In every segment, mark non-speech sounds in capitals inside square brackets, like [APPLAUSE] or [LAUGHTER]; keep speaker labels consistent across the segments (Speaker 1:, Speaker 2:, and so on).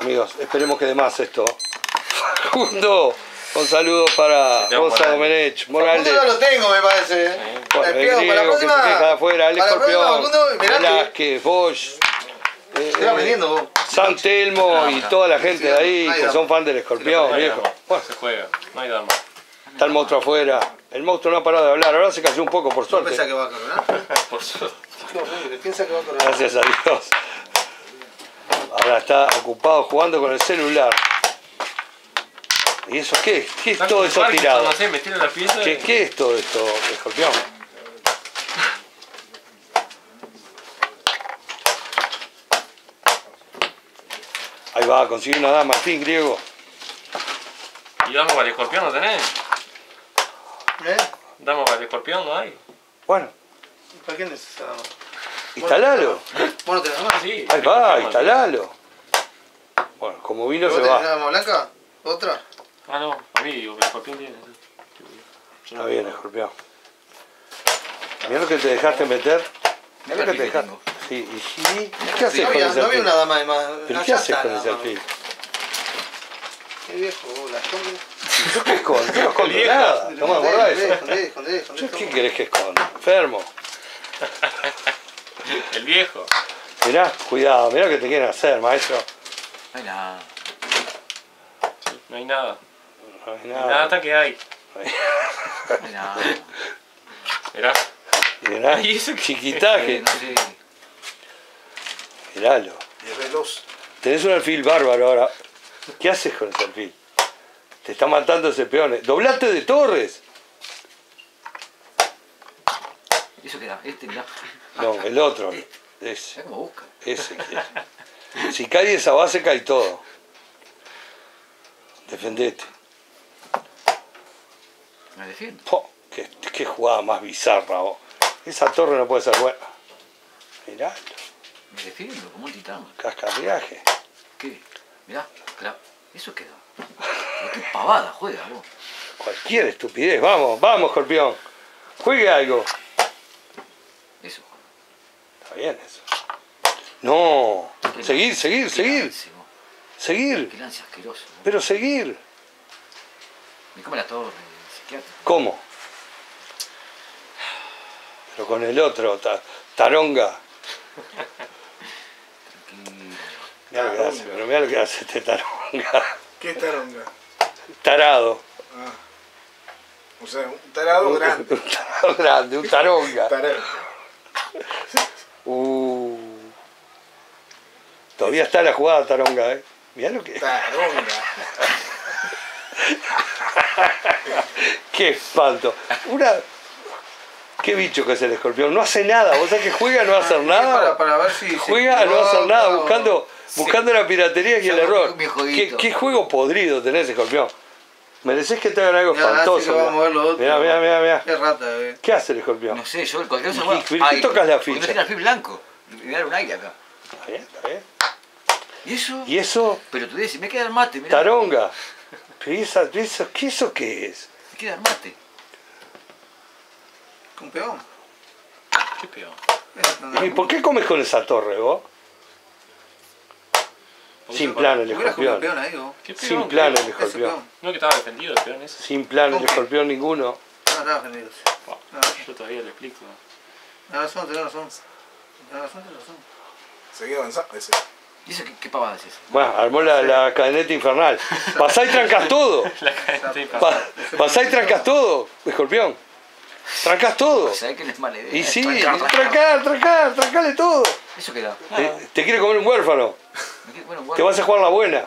Speaker 1: Amigos, esperemos que de más esto. [LAUGHS] Facundo, un saludo para Rosa
Speaker 2: Morales.
Speaker 1: Domenech,
Speaker 3: Facundo
Speaker 1: Morales.
Speaker 3: no lo tengo, me parece.
Speaker 2: Sí.
Speaker 1: Bueno, el
Speaker 3: para la
Speaker 1: que se queja de afuera, el escorpión, Velázquez, Bosch, eh,
Speaker 3: Te va vendiendo vos.
Speaker 1: San Telmo y toda la gente de ahí que son fan del escorpión,
Speaker 2: No
Speaker 1: viejo. Bueno,
Speaker 2: Se juega, no hay drama.
Speaker 1: está el monstruo afuera. El monstruo no ha parado de hablar, ahora se cayó un poco por
Speaker 3: No piensa
Speaker 1: suerte.
Speaker 3: que va a coronar. [LAUGHS]
Speaker 2: Por suerte.
Speaker 3: Horrible, piensa que va a coronar.
Speaker 1: Gracias a Dios. Ahora está ocupado jugando con el celular. ¿Y eso qué? ¿Qué es todo eso tirado?
Speaker 2: No sé, me tiran la pieza.
Speaker 1: ¿Qué, qué es todo esto, escorpión? Ahí va, conseguir una dama, fin, griego.
Speaker 2: ¿Y damos para el escorpión no tenés?
Speaker 3: ¿Eh?
Speaker 2: ¿Damos para el escorpión no hay?
Speaker 1: Bueno,
Speaker 3: ¿Para quién es esa dama?
Speaker 1: Instalalo.
Speaker 3: ¿Vos no tenés dama?
Speaker 2: Sí.
Speaker 1: Ahí va, instalalo. Bueno, como vino
Speaker 3: ¿Vos
Speaker 1: se
Speaker 3: tenés
Speaker 1: va.
Speaker 3: dama blanca? ¿Otra?
Speaker 2: Ah, no, a mí digo, el escorpión tiene. No
Speaker 1: Está bien, escorpión. Mira lo que te dejaste meter. Mira lo que te dejaste. Sí, y sí. ¿Qué haces
Speaker 3: No
Speaker 1: con
Speaker 3: había,
Speaker 1: ese
Speaker 3: no había una dama de más.
Speaker 1: ¿Pero qué haces con
Speaker 3: la
Speaker 1: ese alfil?
Speaker 3: Qué viejo, vos, la esconde.
Speaker 1: ¿Yo qué escondo? Yo no escondo [LAUGHS] nada. Tomá, borrá
Speaker 3: Escondé,
Speaker 1: eso.
Speaker 3: escondé, escondé, escondé,
Speaker 1: ¿Yo ¿Qué querés que esconda? Enfermo. [LAUGHS]
Speaker 2: El viejo.
Speaker 1: Mirá, cuidado, mirá lo que te quieren hacer, maestro.
Speaker 4: No hay nada.
Speaker 2: No hay nada.
Speaker 1: No hay
Speaker 2: Nada,
Speaker 1: nada.
Speaker 2: hasta que hay.
Speaker 4: No hay nada.
Speaker 2: Mirá.
Speaker 1: Mirá, [LAUGHS]
Speaker 2: ¿Y eso
Speaker 1: chiquitaje.
Speaker 4: No sé.
Speaker 1: Miralo.
Speaker 3: Y es veloz.
Speaker 1: Tenés un alfil bárbaro ahora. ¿Qué haces con ese alfil? Te está matando ese peón. Doblate de torres.
Speaker 4: ¿Y eso qué da? Este, mirá.
Speaker 1: No, el otro. Ese,
Speaker 4: Mirá cómo busca.
Speaker 1: ese. Si cae esa base, cae todo. Defendete.
Speaker 4: Me defiendo.
Speaker 1: Po, qué, qué jugada más bizarra. vos. Esa torre no puede ser buena. Mirá,
Speaker 4: Me defiendo como un titán.
Speaker 1: cascarriaje.
Speaker 4: ¿Qué? Mirá, claro. ¿Eso qué da? Pero qué pavada juega vos.
Speaker 1: Cualquier estupidez. Vamos, vamos, escorpión. Juegue algo. Bien eso. No. Seguir, seguir, seguir. Seguir. Pero seguir.
Speaker 4: Me come la torre, el psiquiatra.
Speaker 1: ¿Cómo? Pero con el otro, ta- taronga. Mirá lo que hace, pero mirá lo que hace este taronga.
Speaker 5: ¿Qué taronga?
Speaker 1: Tarado.
Speaker 5: Ah. O sea, un tarado grande. [LAUGHS]
Speaker 1: Un tarado grande, un taronga.
Speaker 5: Tarado.
Speaker 1: Uh. Todavía está la jugada taronga, ¿eh? Mirá lo que.
Speaker 5: Taronga. [LAUGHS]
Speaker 1: ¡Qué espanto! Una. ¿Qué bicho que es el escorpión? No hace nada, vos sabés que juega a no hacer
Speaker 3: Para,
Speaker 1: nada.
Speaker 3: para ver si. si
Speaker 1: Juega a no hacer nada, buscando, buscando la piratería y el error.
Speaker 4: mi
Speaker 1: ¿Qué,
Speaker 4: jueguito.
Speaker 1: qué juego podrido tenés, escorpión? Mereces que te hagan algo
Speaker 3: Mirá,
Speaker 1: espantoso.
Speaker 3: sí que vamos a ver lo otro.
Speaker 1: Mirá, mirá, mirá, mirá.
Speaker 3: Qué rata, eh.
Speaker 1: ¿Qué hace el escorpión?
Speaker 4: No sé, yo cualquier cosa.
Speaker 1: ¿Y
Speaker 4: bueno,
Speaker 1: qué- qué tocas la ficha?
Speaker 4: No tiene alfil blanco. Me da un aire acá.
Speaker 1: Está bien, está bien.
Speaker 4: ¿Y eso?
Speaker 1: ¿Y eso?
Speaker 4: Pero tú dices, me queda el mate, mirá.
Speaker 1: Taronga. Pero ¿y esa- eso, ¿qué, ¿Eso qué es?
Speaker 4: Me queda el mate.
Speaker 3: Un peón.
Speaker 2: Qué peor.
Speaker 1: ¿Y por qué comes con esa torre vos? Sin plan el escorpión.
Speaker 3: peón.
Speaker 1: Sin plan el escorpión.
Speaker 3: peón.
Speaker 2: No que estaba defendido el peón ese.
Speaker 1: Sin plan el escorpión ninguno.
Speaker 3: No.
Speaker 2: Wow,
Speaker 3: No.
Speaker 2: Yo todavía le explico.
Speaker 3: Tenés razón, tenés razón. Tenés razón, tenés razón.
Speaker 5: Seguí avanzando. Ese.
Speaker 4: ¿Y eso qué, qué pavada es esa?
Speaker 1: Bueno, armó la, la cadeneta infernal. [LAUGHS] Pasá y trancas todo. [LAUGHS]
Speaker 2: La cadena
Speaker 1: Pa- pasá y trancas todo, escorpión. Trancas todo.
Speaker 4: ¿Sabés que no es mala idea?
Speaker 1: Y sí,
Speaker 4: Trancar,
Speaker 1: trancar, trancar, trancale todo.
Speaker 4: ¿Eso qué da?
Speaker 1: Eh, Te quiere comer un huérfano.
Speaker 4: Bueno,
Speaker 1: Te vas a jugar la buena.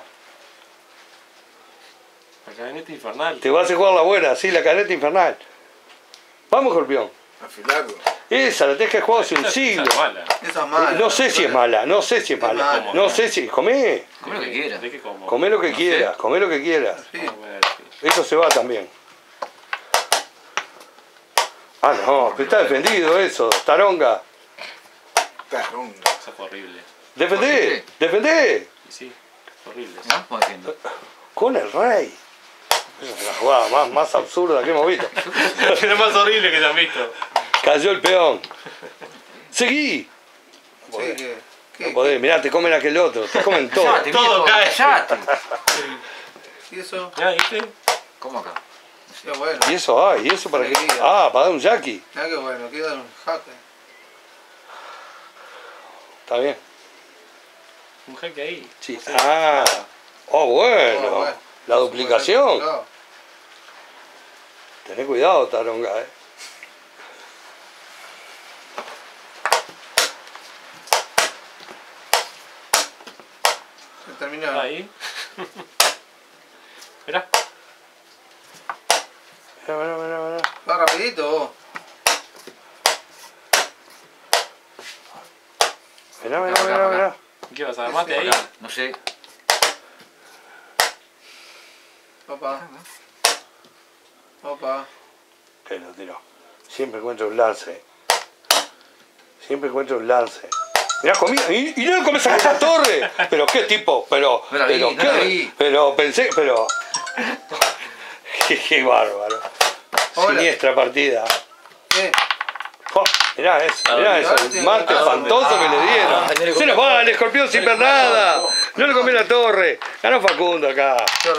Speaker 2: La cadeneta infernal.
Speaker 1: Te vas a jugar la buena, sí, la cadeneta infernal. Vamos, escorpión.
Speaker 5: Afilardo.
Speaker 1: Esa la tenés que jugar hace un siglo.
Speaker 2: esa es mala.
Speaker 3: Esa es mala.
Speaker 1: No sé si es mala, no sé si es mala. No sé si. Comé.
Speaker 4: Come lo que quieras.
Speaker 1: Comé lo que quieras, comé lo que quieras.
Speaker 3: Sí.
Speaker 1: Eso se va también. Ah, no, pero está defendido eso, taronga.
Speaker 5: Taronga.
Speaker 2: Eso fue horrible.
Speaker 1: Defendé, defendé.
Speaker 2: Sí, horrible.
Speaker 4: ¿No? ¿Cómo defiendo?
Speaker 1: Con el rey. Esa es la jugada más, más absurda que hemos visto. [LAUGHS]
Speaker 2: Es lo más horrible que te han visto.
Speaker 1: Cayó el peón. Seguí.
Speaker 3: Sí, que,
Speaker 1: No podés, mirá, te comen aquel otro, te comen todo.
Speaker 4: Callate,
Speaker 2: Todo
Speaker 4: callate. [LAUGHS]
Speaker 3: ¿Y eso?
Speaker 2: ¿Ya viste?
Speaker 4: ¿Cómo acá?
Speaker 3: Qué bueno.
Speaker 1: ¿Y eso hay? ¿Y eso para qué? Ah, para dar un jackie.
Speaker 3: Mirá qué bueno, queda un jaque.
Speaker 1: Está bien.
Speaker 2: Un jaque ahí.
Speaker 1: Sí. Ah, oh, bueno.
Speaker 3: Oh, bueno.
Speaker 1: La duplicación. Tené cuidado, Taronga, eh.
Speaker 3: Se terminó.
Speaker 2: Ahí. [LAUGHS] Mirá.
Speaker 1: Mirá, mirá, mirá, mirá.
Speaker 3: Va rapidito vos.
Speaker 1: Mirá, mirá, mirá, mirá.
Speaker 2: ¿Qué vas a dar mate ahí?
Speaker 4: Acá, No sé.
Speaker 3: Opa. Opa.
Speaker 1: Que lo tiró. Siempre encuentro un lance. Siempre encuentro un lance. Mirá, comí. Y, y no le comes a esta torre. Pero qué tipo, pero.
Speaker 4: No la vi,
Speaker 1: pero,
Speaker 4: no la
Speaker 1: qué- pero pensé, pero. [LAUGHS] qué, qué bárbaro.
Speaker 3: Hola.
Speaker 1: Siniestra partida.
Speaker 3: ¿Qué?
Speaker 1: Oh, mirá eso, mirá
Speaker 3: Ah,
Speaker 1: eso, el mate
Speaker 3: ah,
Speaker 1: espantoso que le
Speaker 4: ah,
Speaker 1: dieron. Se nos va el escorpión sin
Speaker 4: No le
Speaker 1: ver
Speaker 4: comió la
Speaker 1: nada.
Speaker 4: torre.
Speaker 1: No le comió la torre. Ganó Facundo acá.